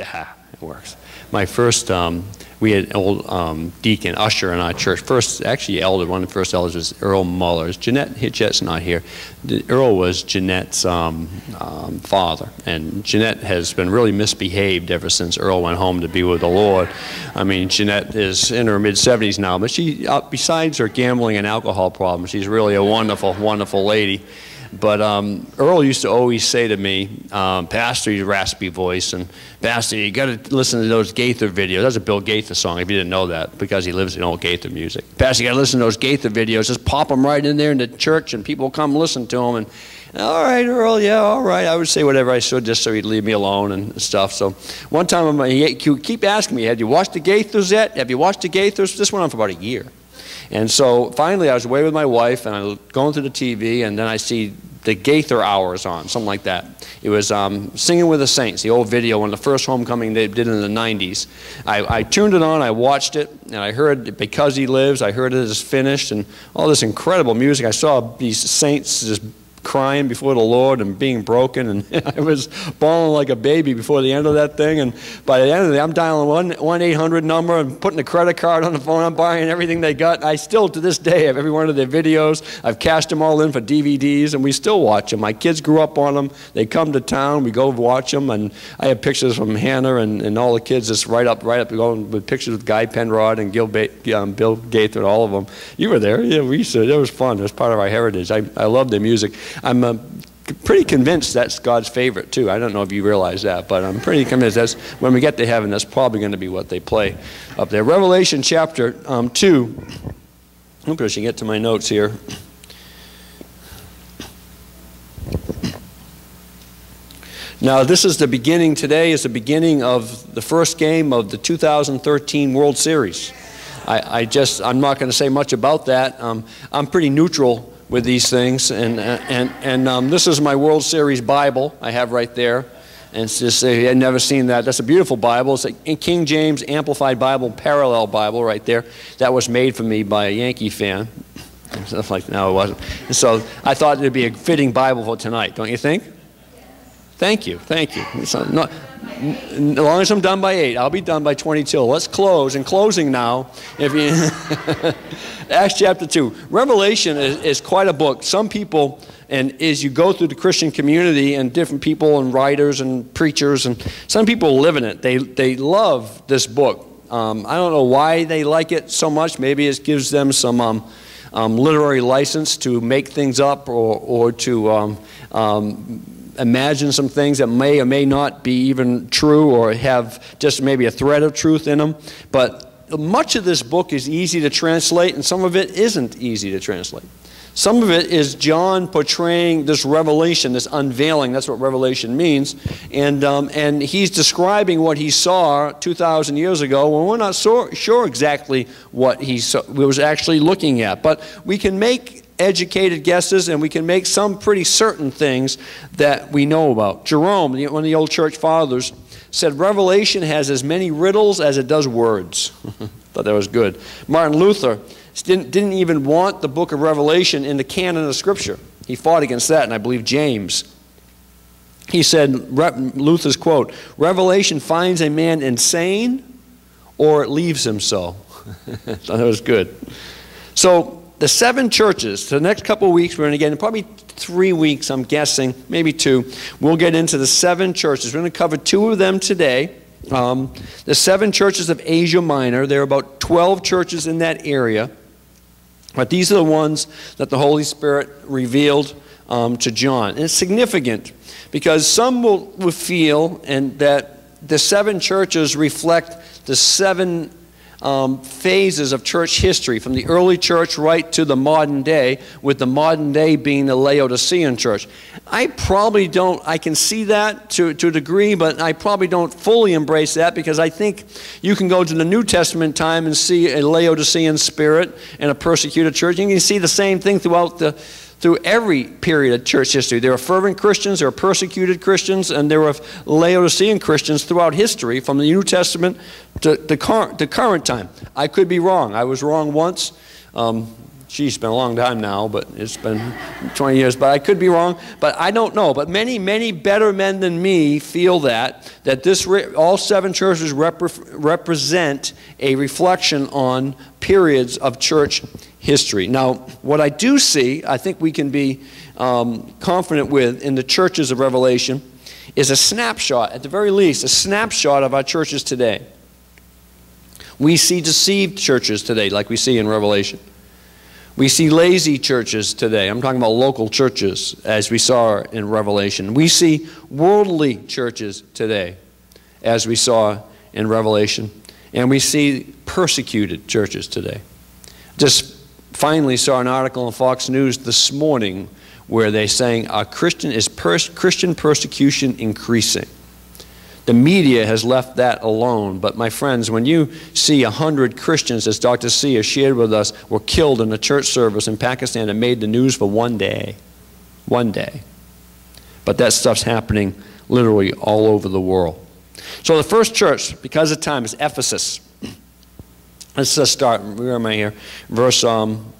Ah, it works. My first, um, we had an old um, deacon, usher in our church. First, actually, elder, one of the first elders was Earl Mullers. Jeanette Hitchett's not here. Earl was Jeanette's um, um, father, and Jeanette has been really misbehaved ever since Earl went home to be with the Lord. I mean, Jeanette is in her mid 70s now, but she, uh, besides her gambling and alcohol problems, she's really a wonderful, wonderful lady. But um, Earl used to always say to me, um, Pastor, your raspy voice, and Pastor, you got to listen to those Gaither videos. That's a Bill Gaither song, if you didn't know that, because he lives in old Gaither music. Pastor, you got to listen to those Gaither videos. Just pop them right in there in the church, and people come listen to them. And all right, Earl, yeah, all right. I would say whatever I should just so he'd leave me alone and stuff. So one time he keep asking me, have you watched the Gaithers yet? Have you watched the Gaithers? This went on for about a year. And so finally, I was away with my wife, and I was going through the TV, and then I see the Gaither Hours on, something like that. It was um, Singing with the Saints, the old video, one of the first homecoming they did in the 90s. I, I tuned it on, I watched it, and I heard Because He Lives, I heard it is finished, and all this incredible music. I saw these saints just crying before the Lord and being broken. And I was bawling like a baby before the end of that thing. And by the end of it, I'm dialing one, one 800 number and putting a credit card on the phone. I'm buying everything they got. I still, to this day, have every one of their videos. I've cashed them all in for DVDs, and we still watch them. My kids grew up on them. They come to town. We go watch them. And I have pictures from Hannah and, and all the kids just right up, right up, going with pictures with Guy Penrod and Gil ba um, Bill Gaither all of them. You were there. Yeah, we used to. It was fun. It was part of our heritage. I, I love their music. I'm uh, pretty convinced that's God's favorite too. I don't know if you realize that, but I'm pretty convinced that's when we get to heaven, that's probably going to be what they play up there. Revelation chapter um, 2. Oops, I get to my notes here. Now, this is the beginning, today is the beginning of the first game of the 2013 World Series. I, I just, I'm not going to say much about that. Um, I'm pretty neutral with these things. And, and, and um, this is my World Series Bible I have right there. And it's just, had never seen that, that's a beautiful Bible. It's a King James Amplified Bible, parallel Bible right there. That was made for me by a Yankee fan. And stuff like no, it wasn't. And so I thought it'd be a fitting Bible for tonight, don't you think? Thank you, thank you. Not, as long as I'm done by 8, I'll be done by 22. Let's close. In closing now, if you Acts chapter 2. Revelation is, is quite a book. Some people, and as you go through the Christian community and different people and writers and preachers, and some people live in it. They, they love this book. Um, I don't know why they like it so much. Maybe it gives them some um, um, literary license to make things up or, or to um, um, imagine some things that may or may not be even true or have just maybe a thread of truth in them. But much of this book is easy to translate, and some of it isn't easy to translate. Some of it is John portraying this revelation, this unveiling. That's what revelation means. And, um, and he's describing what he saw 2,000 years ago when we're not so, sure exactly what he saw, was actually looking at. But we can make educated guesses and we can make some pretty certain things that we know about. Jerome, one of the old church fathers, said Revelation has as many riddles as it does words. Thought that was good. Martin Luther didn't, didn't even want the book of Revelation in the canon of Scripture. He fought against that, and I believe James. He said, Luther's quote, Revelation finds a man insane or it leaves him so. Thought that was good. So the seven churches, the next couple weeks, we're going to get in probably three weeks, I'm guessing, maybe two, we'll get into the seven churches. We're going to cover two of them today. Um, the seven churches of Asia Minor, there are about 12 churches in that area. But these are the ones that the Holy Spirit revealed um, to John. And it's significant because some will, will feel and that the seven churches reflect the seven um, phases of church history, from the early church right to the modern day, with the modern day being the Laodicean church. I probably don't, I can see that to, to a degree, but I probably don't fully embrace that because I think you can go to the New Testament time and see a Laodicean spirit and a persecuted church. You can see the same thing throughout the through every period of church history. There were fervent Christians, there were persecuted Christians, and there were Laodicean Christians throughout history, from the New Testament to the current time. I could be wrong. I was wrong once. Um, It's been a long time now, but it's been 20 years. But I could be wrong, but I don't know. But many, many better men than me feel that, that this, all seven churches rep represent a reflection on periods of church history. Now, what I do see, I think we can be um, confident with in the churches of Revelation, is a snapshot, at the very least, a snapshot of our churches today. We see deceived churches today, like we see in Revelation. We see lazy churches today. I'm talking about local churches, as we saw in Revelation. We see worldly churches today, as we saw in Revelation. And we see persecuted churches today. Just finally saw an article on Fox News this morning where they're saying our Christian is pers Christian persecution increasing. The media has left that alone. But my friends, when you see a hundred Christians, as Dr. C has shared with us, were killed in a church service in Pakistan and made the news for one day, one day. But that stuff's happening literally all over the world. So the first church, because of time, is Ephesus. Let's just start. Where am I here? Verse um,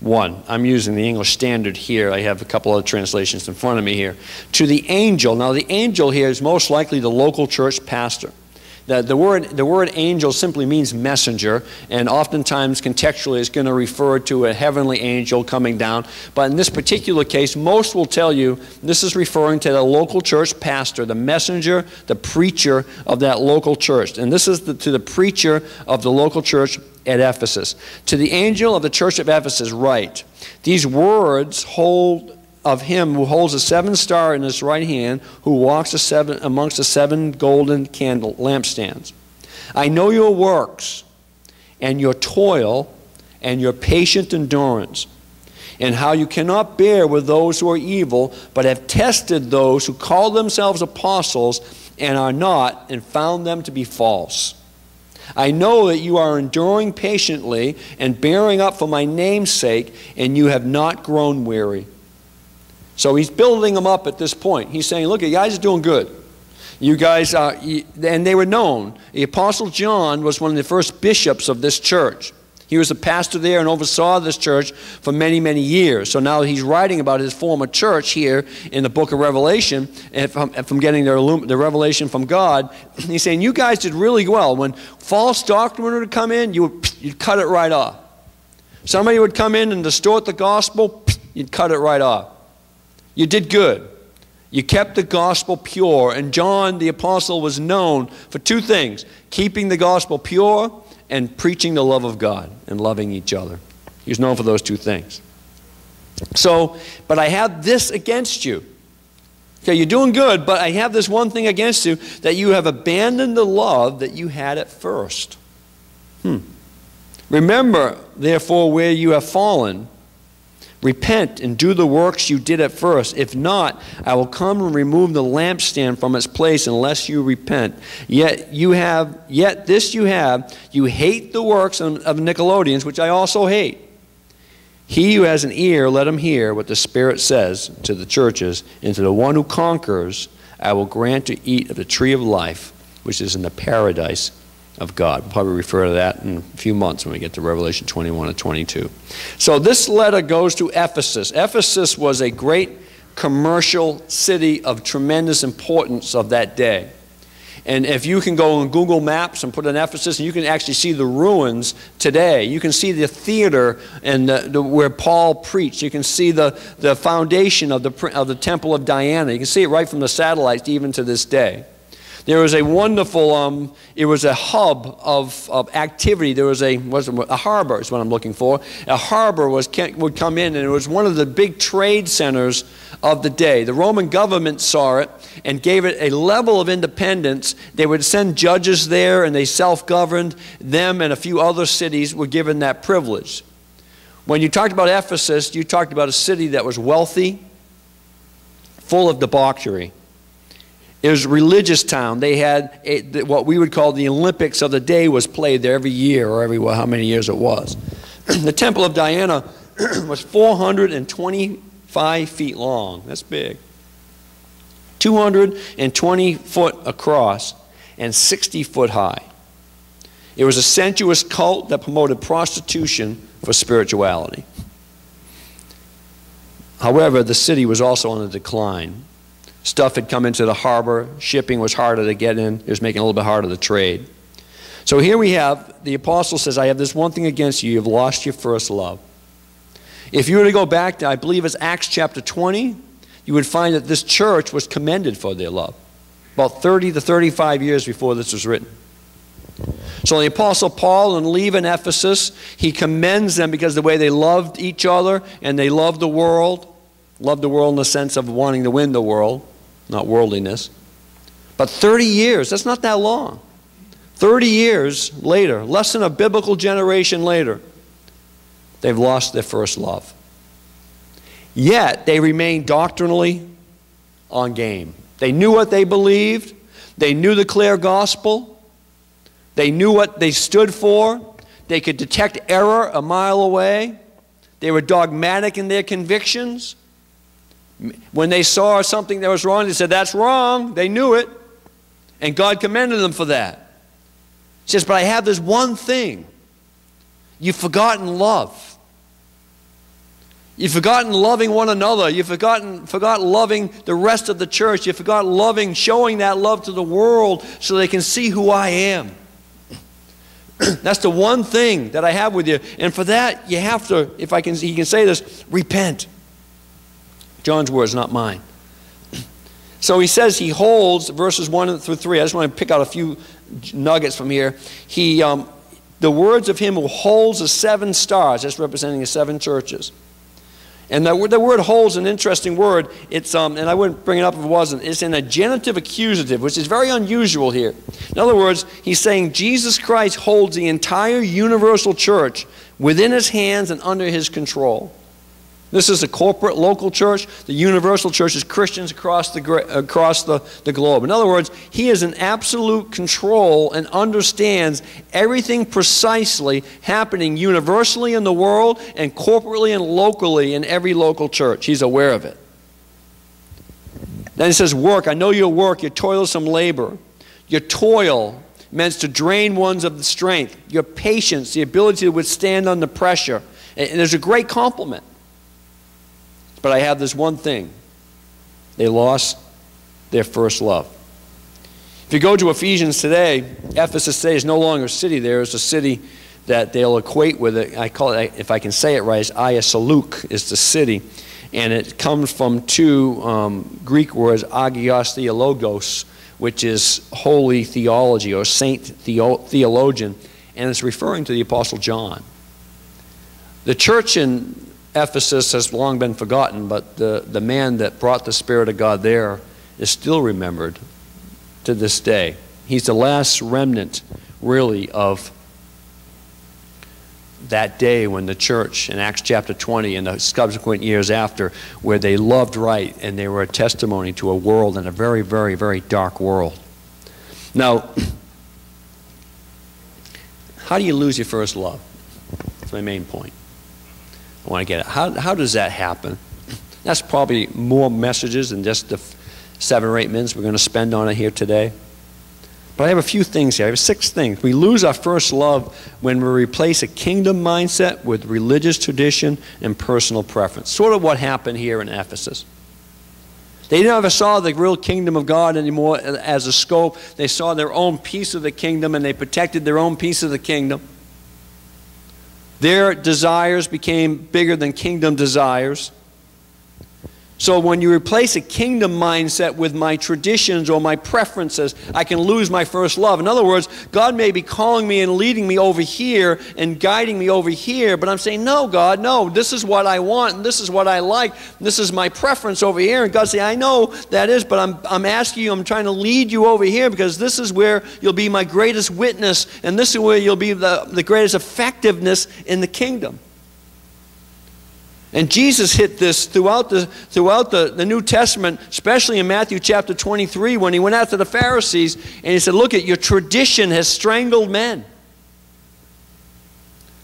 1. I'm using the English Standard here. I have a couple other translations in front of me here. To the angel. Now, the angel here is most likely the local church pastor. The, the, word, the word angel simply means messenger, and oftentimes contextually it's going to refer to a heavenly angel coming down. But in this particular case, most will tell you this is referring to the local church pastor, the messenger, the preacher of that local church. And this is the, to the preacher of the local church at Ephesus. To the angel of the church of Ephesus, write These words hold of him who holds a seven star in his right hand, who walks seven, amongst the seven golden candle lampstands. I know your works and your toil and your patient endurance, and how you cannot bear with those who are evil, but have tested those who call themselves apostles and are not, and found them to be false. I know that you are enduring patiently and bearing up for my name's sake, and you have not grown weary. So he's building them up at this point. He's saying, look, you guys are doing good. You guys are, and they were known. The Apostle John was one of the first bishops of this church. He was a pastor there and oversaw this church for many, many years. So now he's writing about his former church here in the book of Revelation, and from, from getting the, the revelation from God. He's saying, You guys did really well. When false doctrine would come in, you would, you'd cut it right off. Somebody would come in and distort the gospel, you'd cut it right off. You did good. You kept the gospel pure. And John the apostle was known for two things keeping the gospel pure and preaching the love of God and loving each other. He was known for those two things. So, but I have this against you. Okay, you're doing good, but I have this one thing against you that you have abandoned the love that you had at first. Hmm. Remember, therefore, where you have fallen Repent and do the works you did at first. If not, I will come and remove the lampstand from its place unless you repent. Yet you have yet this you have, you hate the works of, Nicolaitans, which I also hate. He who has an ear, let him hear what the Spirit says to the churches, and to the one who conquers, I will grant to eat of the tree of life, which is in the paradise of God. We'll probably refer to that in a few months when we get to Revelation 21 and 22. So this letter goes to Ephesus. Ephesus was a great commercial city of tremendous importance of that day. And if you can go on Google Maps and put an Ephesus, and you can actually see the ruins today. You can see the theater and the, the, where Paul preached. You can see the, the foundation of the, of the Temple of Diana. You can see it right from the satellites even to this day. There was a wonderful, um, it was a hub of, of activity. There was a, was a harbor is what I'm looking for. A harbor was, would come in and it was one of the big trade centers of the day. The Roman government saw it and gave it a level of independence. They would send judges there and they self-governed. Them and a few other cities were given that privilege. When you talked about Ephesus, you talked about a city that was wealthy, full of debauchery. It was a religious town. They had a, what we would call the Olympics of the day was played there every year or every how many years it was. the Temple of Diana was 425 feet long. That's big. 220 foot across and 60 foot high. It was a sensuous cult that promoted prostitution for spirituality. However, the city was also on a decline. Stuff had come into the harbor, shipping was harder to get in, it was making it a little bit harder to trade. So here we have the apostle says, I have this one thing against you, you've lost your first love. If you were to go back to, I believe it's Acts chapter 20, you would find that this church was commended for their love. About 30 to 35 years before this was written. So the Apostle Paul, and leaving Ephesus, he commends them because the way they loved each other and they loved the world. Loved the world in the sense of wanting to win the world, not worldliness. But 30 years, that's not that long. 30 years later, less than a biblical generation later, they've lost their first love. Yet they remain doctrinally on game. They knew what they believed, they knew the clear gospel. They knew what they stood for. They could detect error a mile away. They were dogmatic in their convictions. When they saw something that was wrong, they said, That's wrong. They knew it. And God commended them for that. He says, But I have this one thing. You've forgotten love. You've forgotten loving one another. You've forgotten, forgotten loving the rest of the church. You've forgotten loving, showing that love to the world so they can see who I am. That's the one thing that I have with you. And for that, you have to, if I can, he can say this, repent. John's words, not mine. So he says he holds verses 1 through 3. I just want to pick out a few nuggets from here. He, um, the words of him who holds the seven stars, that's representing the seven churches. And the, the word holds an interesting word. It's, um, and I wouldn't bring it up if it wasn't. It's in a genitive accusative, which is very unusual here. In other words, he's saying Jesus Christ holds the entire universal church within his hands and under his control. This is a corporate local church. The universal church is Christians across the, across the, the globe. In other words, he is in absolute control and understands everything precisely happening universally in the world and corporately and locally in every local church. He's aware of it. Then he says, Work. I know your work, your toilsome labor. Your toil meant to drain ones of the strength. Your patience, the ability to withstand under pressure. And there's a great compliment. But I have this one thing they lost their first love. If you go to Ephesians today, Ephesus today is no longer a city there. It's a city that they'll equate with it. I call it, if I can say it right, is Souk is the city. And it comes from two um, Greek words, agios theologos, which is holy theology or saint theo theologian. And it's referring to the Apostle John. The church in Ephesus has long been forgotten, but the, the man that brought the Spirit of God there is still remembered to this day. He's the last remnant, really, of that day when the church in Acts chapter 20 and the subsequent years after, where they loved right and they were a testimony to a world in a very, very, very dark world. Now, how do you lose your first love? That's my main point. I want to get it. How, how does that happen? That's probably more messages than just the seven or eight minutes we're going to spend on it here today. But I have a few things here. I have six things. We lose our first love when we replace a kingdom mindset with religious tradition and personal preference. Sort of what happened here in Ephesus. They never saw the real kingdom of God anymore uh, as a scope. They saw their own piece of the kingdom and they protected their own piece of the kingdom. Their desires became bigger than kingdom desires. So when you replace a kingdom mindset with my traditions or my preferences, I can lose my first love. In other words, God may be calling me and leading me over here and guiding me over here, but I'm saying, no, God, no, this is what I want, and this is what I like, this is my preference over here. And God say, I know that is, but I'm, I'm asking you, I'm trying to lead you over here because this is where you'll be my greatest witness, and this is where you'll be the, the greatest effectiveness in the kingdom. And Jesus hit this throughout, the, throughout the, the New Testament, especially in Matthew chapter 23, when he went after the Pharisees and he said, Look at your tradition has strangled men.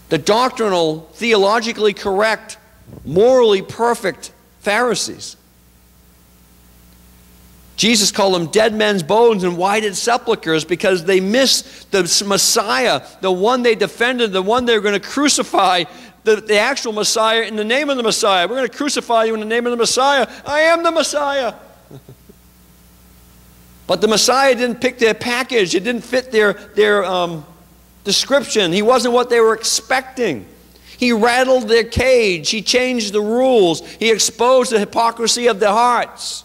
The doctrinal, theologically correct, morally perfect Pharisees. Jesus called them dead men's bones and whited sepulchres because they missed the Messiah, the one they defended, the one they were going to crucify, the, the actual Messiah in the name of the Messiah. We're going to crucify you in the name of the Messiah. I am the Messiah. but the Messiah didn't pick their package, it didn't fit their, their um, description. He wasn't what they were expecting. He rattled their cage. He changed the rules. He exposed the hypocrisy of their hearts.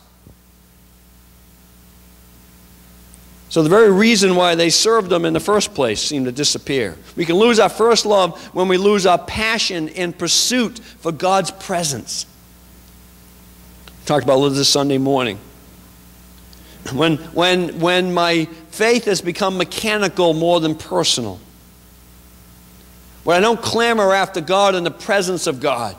So the very reason why they served them in the first place seemed to disappear. We can lose our first love when we lose our passion and pursuit for God's presence. Talked about this Sunday morning. When, when, when my faith has become mechanical more than personal. When I don't clamor after God in the presence of God.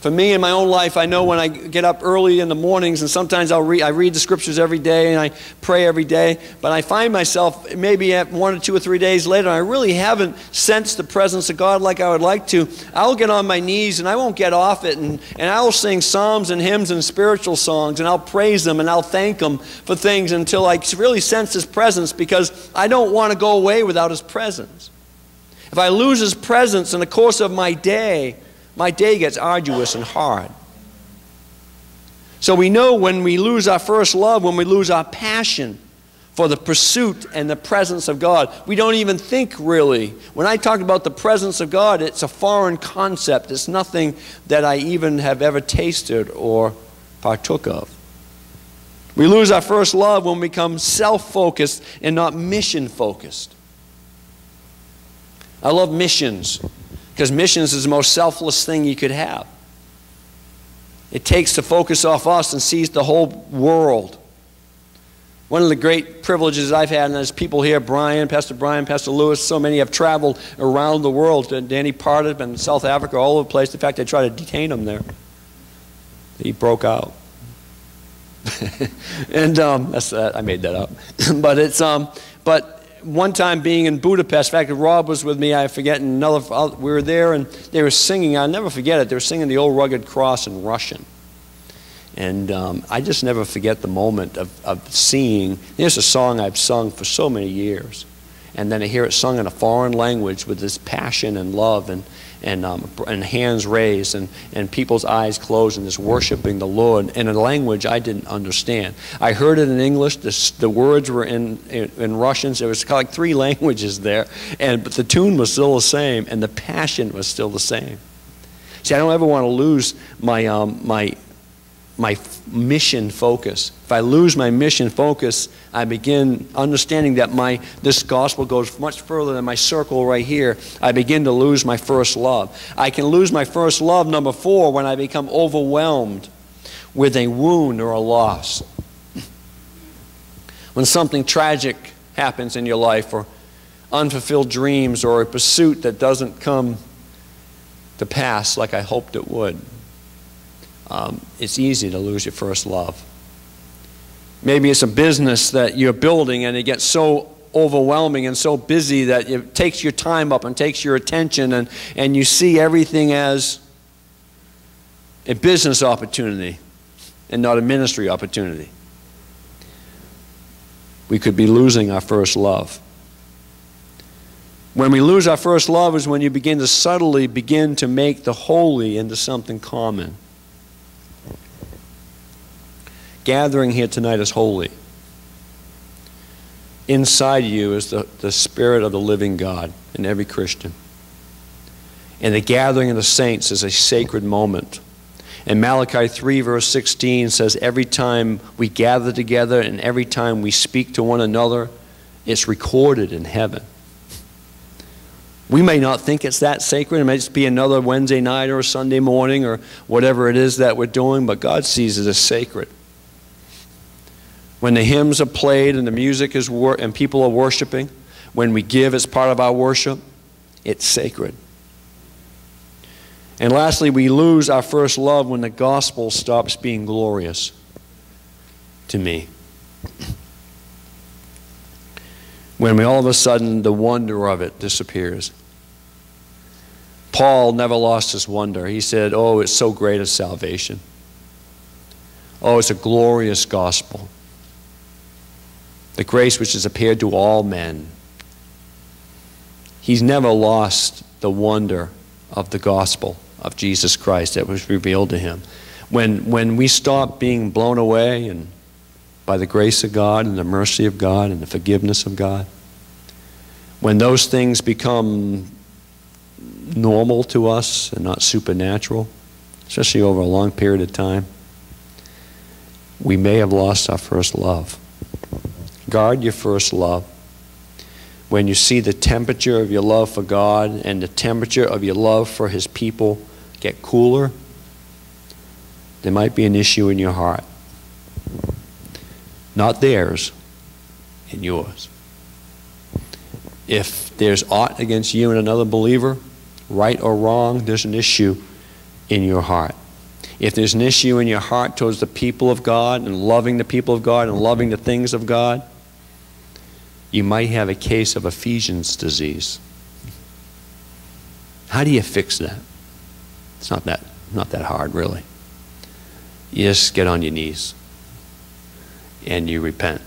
For me in my own life, I know when I get up early in the mornings, and sometimes I'll read, I read the scriptures every day and I pray every day, but I find myself maybe at one or two or three days later, I really haven't sensed the presence of God like I would like to. I'll get on my knees and I won't get off it, and, and I'll sing psalms and hymns and spiritual songs, and I'll praise them and I'll thank Him for things until I really sense His presence because I don't want to go away without His presence. If I lose His presence in the course of my day, my day gets arduous and hard. So we know when we lose our first love, when we lose our passion for the pursuit and the presence of God, we don't even think really. When I talk about the presence of God, it's a foreign concept. It's nothing that I even have ever tasted or partook of. We lose our first love when we become self focused and not mission focused. I love missions. Because missions is the most selfless thing you could have. It takes the focus off us and sees the whole world. One of the great privileges I've had, and there's people here, Brian, Pastor Brian, Pastor Lewis, so many have traveled around the world. to Danny Parted, in South Africa, all over the place. In fact, I tried to detain him there. He broke out. and um, that's that. I made that up. but it's um, but one time being in Budapest, in fact, Rob was with me, I forget, another, we were there and they were singing, I'll never forget it, they were singing the old rugged cross in Russian. And um, I just never forget the moment of, of seeing, there's a song I've sung for so many years. And then I hear it sung in a foreign language with this passion and love and, and, um, and hands raised and, and people's eyes closed and just worshiping the Lord in a language I didn't understand. I heard it in English. The, the words were in, in, in Russian. There was like three languages there. And, but the tune was still the same and the passion was still the same. See, I don't ever want to lose my, um, my, my mission focus. If I lose my mission focus, I begin understanding that my this gospel goes much further than my circle right here. I begin to lose my first love. I can lose my first love number 4 when I become overwhelmed with a wound or a loss. When something tragic happens in your life or unfulfilled dreams or a pursuit that doesn't come to pass like I hoped it would um, it's easy to lose your first love. Maybe it's a business that you're building and it gets so overwhelming and so busy that it takes your time up and takes your attention, and, and you see everything as a business opportunity and not a ministry opportunity. We could be losing our first love. When we lose our first love is when you begin to subtly begin to make the holy into something common gathering here tonight is holy. Inside you is the, the Spirit of the living God in every Christian. And the gathering of the saints is a sacred moment. And Malachi 3, verse 16 says, Every time we gather together and every time we speak to one another, it's recorded in heaven. We may not think it's that sacred. It may just be another Wednesday night or a Sunday morning or whatever it is that we're doing, but God sees it as sacred. When the hymns are played and the music is wor- and people are worshiping, when we give as part of our worship, it's sacred. And lastly, we lose our first love when the gospel stops being glorious to me. When we all of a sudden the wonder of it disappears. Paul never lost his wonder. He said, Oh, it's so great a salvation. Oh, it's a glorious gospel. The grace which has appeared to all men. He's never lost the wonder of the gospel of Jesus Christ that was revealed to him. When, when we stop being blown away and by the grace of God and the mercy of God and the forgiveness of God, when those things become normal to us and not supernatural, especially over a long period of time, we may have lost our first love. Guard your first love. When you see the temperature of your love for God and the temperature of your love for His people get cooler, there might be an issue in your heart. Not theirs, in yours. If there's aught against you and another believer, right or wrong, there's an issue in your heart. If there's an issue in your heart towards the people of God and loving the people of God and loving the things of God, you might have a case of Ephesians disease. How do you fix that? It's not that, not that hard, really. You just get on your knees and you repent.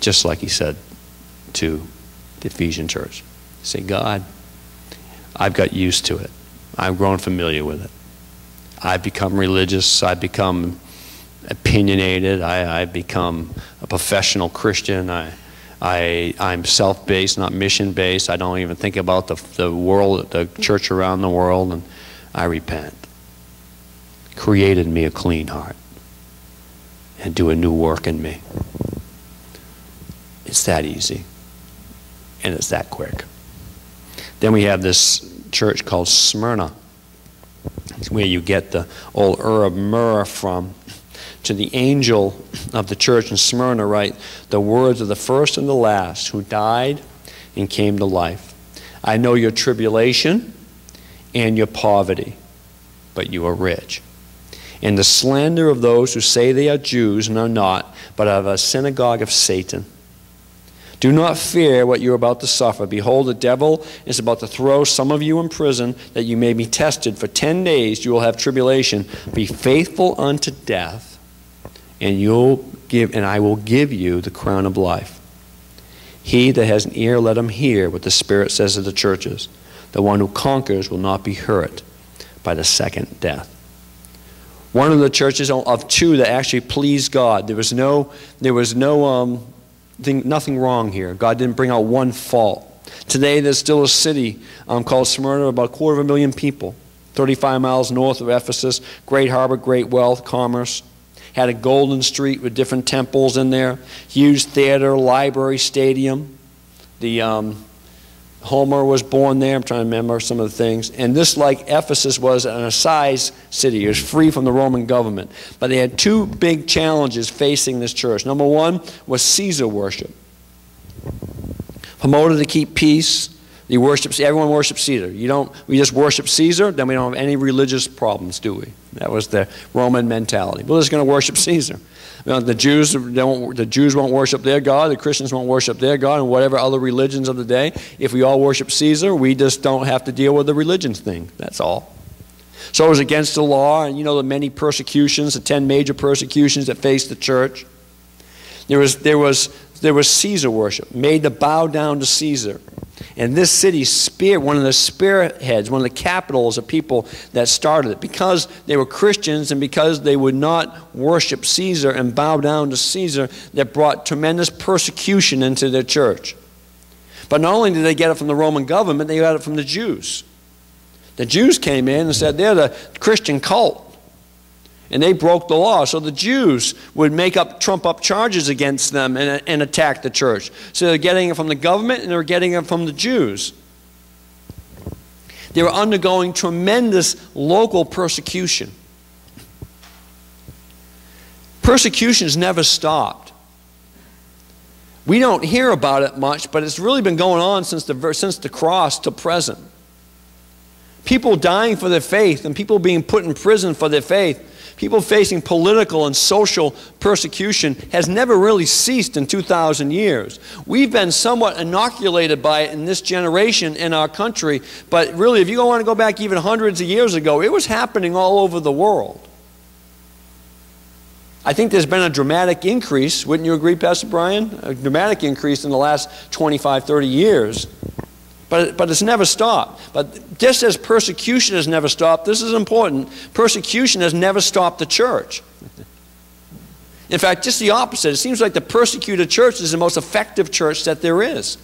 Just like he said to the Ephesian church. Say, God, I've got used to it. I've grown familiar with it. I've become religious. I've become opinionated. I, I've become a professional Christian. I, I, I'm self based, not mission based. I don't even think about the, the world, the church around the world, and I repent. Created me a clean heart and do a new work in me. It's that easy, and it's that quick. Then we have this church called Smyrna. It's where you get the old of myrrh from. To the angel of the church in Smyrna, write the words of the first and the last who died and came to life. I know your tribulation and your poverty, but you are rich. And the slander of those who say they are Jews and are not, but of a synagogue of Satan. Do not fear what you're about to suffer. Behold, the devil is about to throw some of you in prison that you may be tested. For ten days you will have tribulation. Be faithful unto death, and you'll give and I will give you the crown of life. He that has an ear, let him hear what the Spirit says to the churches. The one who conquers will not be hurt by the second death. One of the churches of two that actually pleased God. There was no, there was no um, thing, nothing wrong here. God didn't bring out one fault. Today, there's still a city um, called Smyrna, about a quarter of a million people, 35 miles north of Ephesus. Great harbor, great wealth, commerce. Had a golden street with different temples in there, huge theater, library, stadium. The um, Homer was born there. I'm trying to remember some of the things. And this, like Ephesus, was an assize city. It was free from the Roman government. But they had two big challenges facing this church. Number one was Caesar worship. Promoted to keep peace. You worship, everyone worships Caesar. You don't, we just worship Caesar, then we don't have any religious problems, do we? That was the Roman mentality. We're just going to worship Caesar. You know, the Jews don't, the Jews won't worship their God, the Christians won't worship their God, and whatever other religions of the day. If we all worship Caesar, we just don't have to deal with the religions thing. That's all. So it was against the law, and you know the many persecutions, the ten major persecutions that faced the church. There was, there was, there was Caesar worship, made to bow down to Caesar. And this city, spear, one of the spearheads, one of the capitals of people that started it, because they were Christians and because they would not worship Caesar and bow down to Caesar, that brought tremendous persecution into their church. But not only did they get it from the Roman government, they got it from the Jews. The Jews came in and said they're the Christian cult and they broke the law. So the Jews would make up, trump up charges against them and, and attack the church. So they're getting it from the government and they're getting it from the Jews. They were undergoing tremendous local persecution. Persecution has never stopped. We don't hear about it much, but it's really been going on since the, since the cross to present. People dying for their faith and people being put in prison for their faith people facing political and social persecution has never really ceased in 2,000 years. We've been somewhat inoculated by it in this generation in our country, but really, if you want to go back even hundreds of years ago, it was happening all over the world. I think there's been a dramatic increase, wouldn't you agree, Pastor Brian? A dramatic increase in the last 25, 30 years. But, but it's never stopped. But just as persecution has never stopped, this is important persecution has never stopped the church. In fact, just the opposite. It seems like the persecuted church is the most effective church that there is.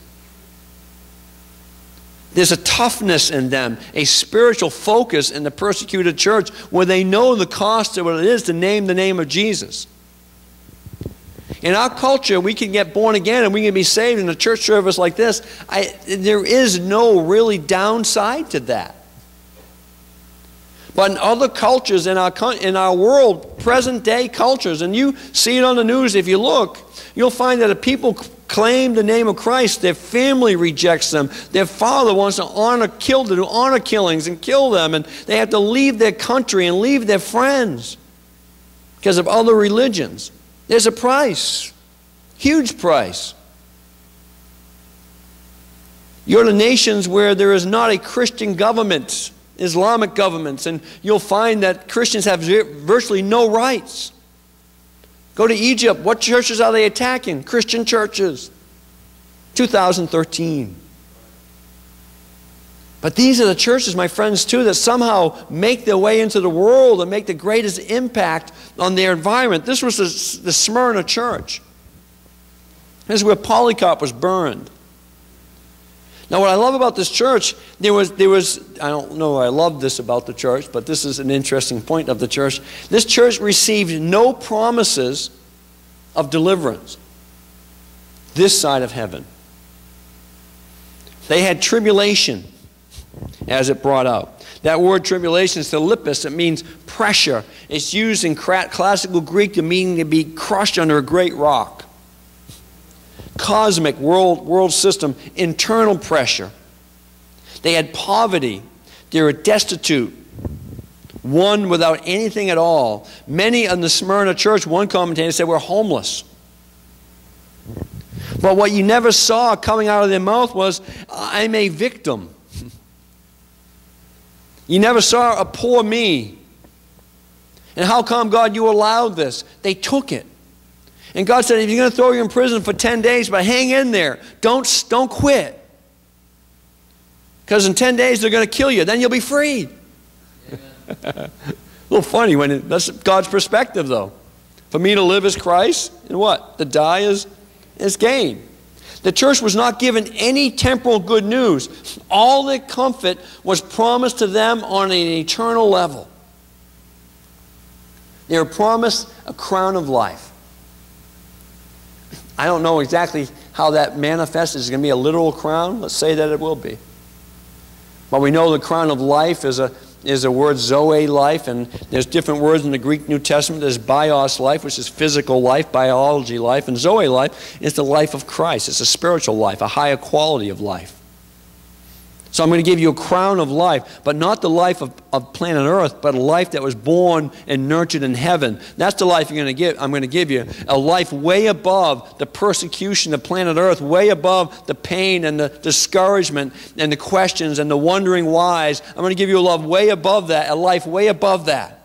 There's a toughness in them, a spiritual focus in the persecuted church where they know the cost of what it is to name the name of Jesus. In our culture, we can get born again and we can be saved in a church service like this. I, there is no really downside to that. But in other cultures in our, in our world, present day cultures, and you see it on the news if you look, you'll find that if people claim the name of Christ, their family rejects them. Their father wants to honor, kill, to do honor killings and kill them, and they have to leave their country and leave their friends because of other religions. There's a price, huge price. You're to nations where there is not a Christian government, Islamic governments, and you'll find that Christians have virtually no rights. Go to Egypt. What churches are they attacking? Christian churches. 2013. But these are the churches, my friends, too, that somehow make their way into the world and make the greatest impact on their environment. This was the, the Smyrna church. This is where Polycarp was burned. Now, what I love about this church, there was, there was, I don't know I love this about the church, but this is an interesting point of the church. This church received no promises of deliverance this side of heaven. They had tribulation, as it brought out. That word tribulation is thlipsis. It means pressure. It's used in classical Greek to mean to be crushed under a great rock cosmic world, world system, internal pressure. They had poverty. They were destitute. One without anything at all. Many in the Smyrna church, one commentator said, were homeless. But what you never saw coming out of their mouth was, I'm a victim. You never saw a poor me. And how come, God, you allowed this? They took it. And God said, if you're going to throw you in prison for 10 days, but hang in there. Don't, don't quit. Because in 10 days, they're going to kill you. Then you'll be free. a little funny when it, that's God's perspective, though. For me to live is Christ, and what? To die is, is gain. The church was not given any temporal good news. All the comfort was promised to them on an eternal level. They were promised a crown of life. I don't know exactly how that manifests. Is going to be a literal crown? Let's say that it will be. But we know the crown of life is a, is a word zoe life, and there's different words in the Greek New Testament. There's bios life, which is physical life, biology life, and zoe life is the life of Christ. It's a spiritual life, a higher quality of life. So I'm going to give you a crown of life, but not the life of, of planet Earth, but a life that was born and nurtured in heaven. That's the life you're going to give. I'm going to give you a life way above the persecution of planet Earth, way above the pain and the discouragement and the questions and the wondering whys. I'm going to give you a love way above that, a life way above that.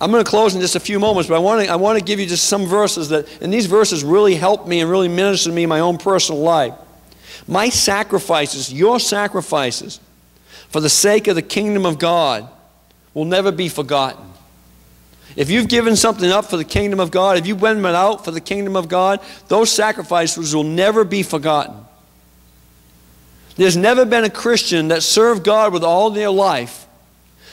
I'm going to close in just a few moments, but I want to, I want to give you just some verses that, and these verses really helped me and really ministered to me in my own personal life. My sacrifices, your sacrifices, for the sake of the kingdom of God, will never be forgotten. If you've given something up for the kingdom of God, if you've went out for the kingdom of God, those sacrifices will never be forgotten. There's never been a Christian that served God with all their life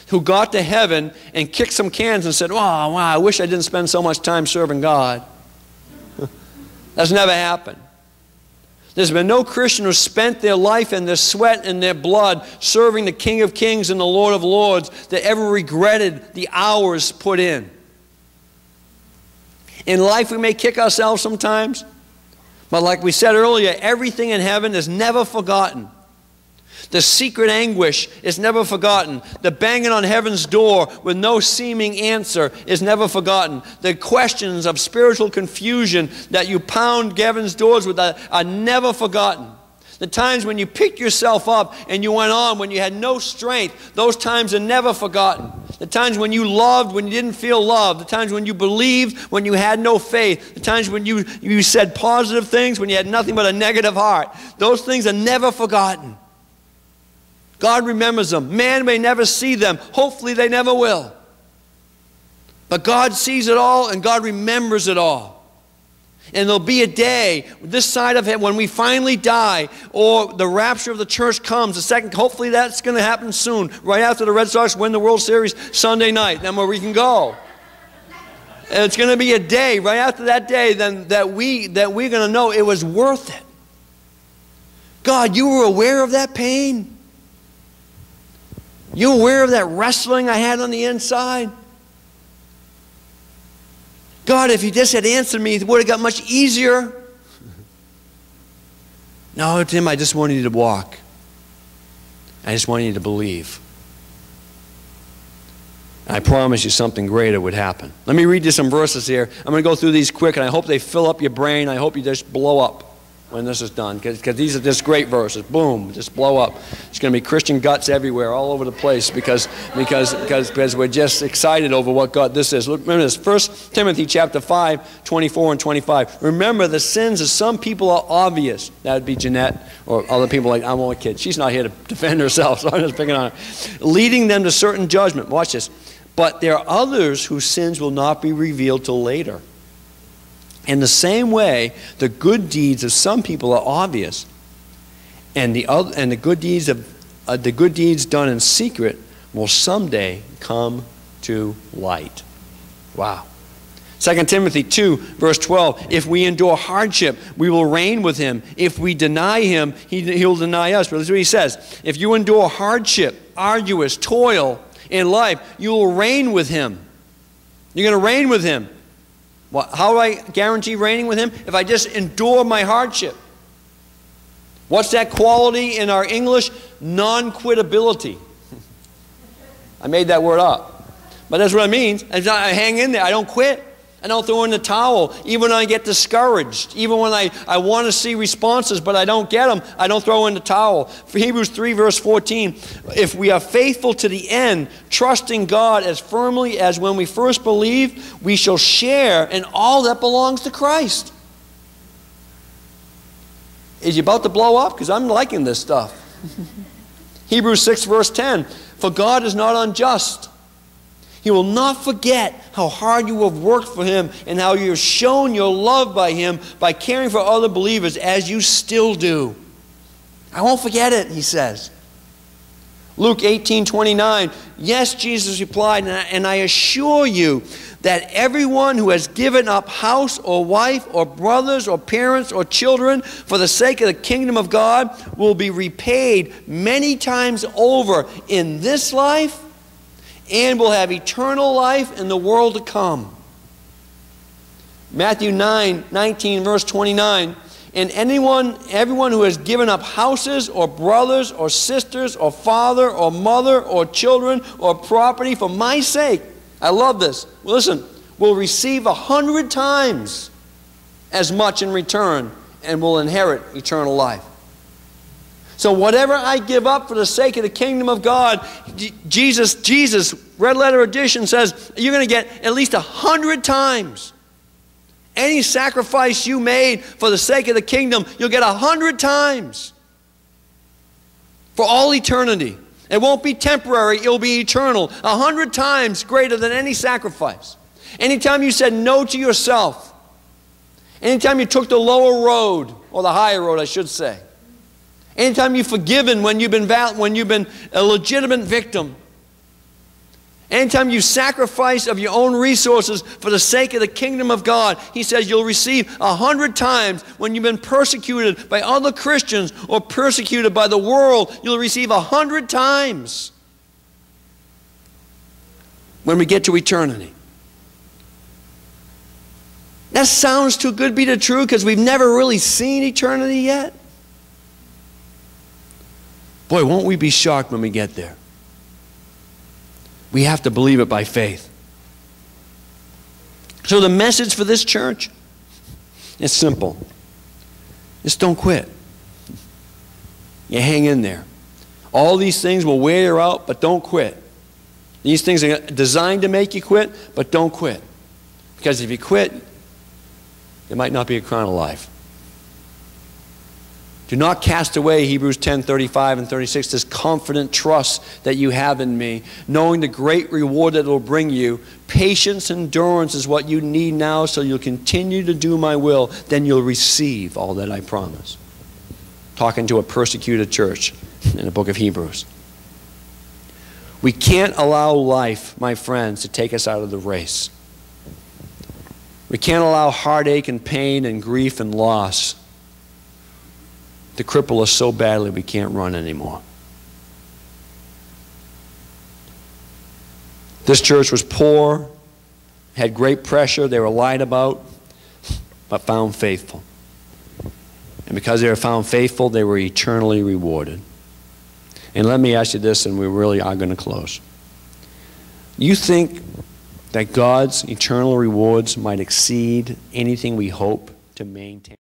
who got to heaven and kicked some cans and said, Wow, wow, I wish I didn't spend so much time serving God. That's never happened. There's been no Christian who spent their life and their sweat and their blood serving the King of Kings and the Lord of Lords that ever regretted the hours put in. In life, we may kick ourselves sometimes, but like we said earlier, everything in heaven is never forgotten. The secret anguish is never forgotten. The banging on heaven's door with no seeming answer is never forgotten. The questions of spiritual confusion that you pound heaven's doors with are, are never forgotten. The times when you picked yourself up and you went on when you had no strength, those times are never forgotten. the times when you loved, when you didn't feel loved, the times when you believed, when you had no faith, the times when you, you said positive things, when you had nothing but a negative heart. Those things are never forgotten. God remembers them. Man may never see them. Hopefully, they never will. But God sees it all and God remembers it all. And there'll be a day, this side of heaven, when we finally die, or the rapture of the church comes. The second, hopefully that's going to happen soon, right after the Red Sox win the World Series Sunday night. Then where we can go. And it's going to be a day, right after that day, then that we that we're going to know it was worth it. God, you were aware of that pain. You aware of that wrestling I had on the inside? God, if you just had answered me, it would have got much easier. No, Tim, I just wanted you to walk. I just wanted you to believe. I promise you something greater would happen. Let me read you some verses here. I'm going to go through these quick, and I hope they fill up your brain. I hope you just blow up when this is done because these are just great verses. Boom, just blow up. It's going to be Christian guts everywhere, all over the place because, because, because, because we're just excited over what God this is. Look, remember this, 1 Timothy chapter 5, 24 and 25. Remember the sins of some people are obvious. That would be Jeanette or other people like, I'm only a kid. She's not here to defend herself, so I'm just picking on her. Leading them to certain judgment. Watch this. But there are others whose sins will not be revealed till later. In the same way, the good deeds of some people are obvious, and the, other, and the good deeds of uh, the good deeds done in secret will someday come to light. Wow. 2 Timothy 2, verse 12. If we endure hardship, we will reign with him. If we deny him, he, he'll deny us. But that's what he says. If you endure hardship, arduous toil in life, you will reign with him. You're going to reign with him. Well, how do I guarantee reigning with him? If I just endure my hardship. What's that quality in our English? Non quitability. I made that word up. But that's what it means. I hang in there, I don't quit. I don't throw in the towel. Even when I get discouraged, even when I, I want to see responses but I don't get them, I don't throw in the towel. For Hebrews 3, verse 14, if we are faithful to the end, trusting God as firmly as when we first believed, we shall share in all that belongs to Christ. Is he about to blow up? Because I'm liking this stuff. Hebrews 6, verse 10, for God is not unjust he will not forget how hard you have worked for Him and how you have shown your love by Him by caring for other believers as you still do. I won't forget it, he says. Luke 18 29. Yes, Jesus replied, and I assure you that everyone who has given up house or wife or brothers or parents or children for the sake of the kingdom of God will be repaid many times over in this life and will have eternal life in the world to come. Matthew 9, 19, verse 29. And anyone, everyone who has given up houses or brothers or sisters or father or mother or children or property for my sake, I love this. Listen, will receive a hundred times as much in return and will inherit eternal life. So whatever I give up for the sake of the kingdom of God, Jesus, Jesus, Red Letter Edition says you're going to get at least a hundred times. Any sacrifice you made for the sake of the kingdom, you'll get a hundred times for all eternity. It won't be temporary, it'll be eternal. A hundred times greater than any sacrifice. Anytime you said no to yourself, anytime you took the lower road, or the higher road, I should say, Anytime you've forgiven when you've been, when you've been a legitimate victim. Anytime you sacrifice of your own resources for the sake of the kingdom of God, he says you'll receive a hundred times when you've been persecuted by other Christians or persecuted by the world, you'll receive a hundred times when we get to eternity. That sounds too good to be truth because we've never really seen eternity yet. Boy, won't we be shocked when we get there? We have to believe it by faith. So, the message for this church is simple just don't quit. You hang in there. All these things will wear you out, but don't quit. These things are designed to make you quit, but don't quit. Because if you quit, it might not be a crown of life. Do not cast away, Hebrews 10 35 and 36, this confident trust that you have in me, knowing the great reward that it will bring you. Patience, endurance is what you need now, so you'll continue to do my will. Then you'll receive all that I promise. Talking to a persecuted church in the book of Hebrews. We can't allow life, my friends, to take us out of the race. We can't allow heartache and pain and grief and loss to cripple us so badly we can't run anymore. This church was poor, had great pressure, they were lied about, but found faithful. And because they were found faithful, they were eternally rewarded. And let me ask you this, and we really are going to close. You think that God's eternal rewards might exceed anything we hope to maintain?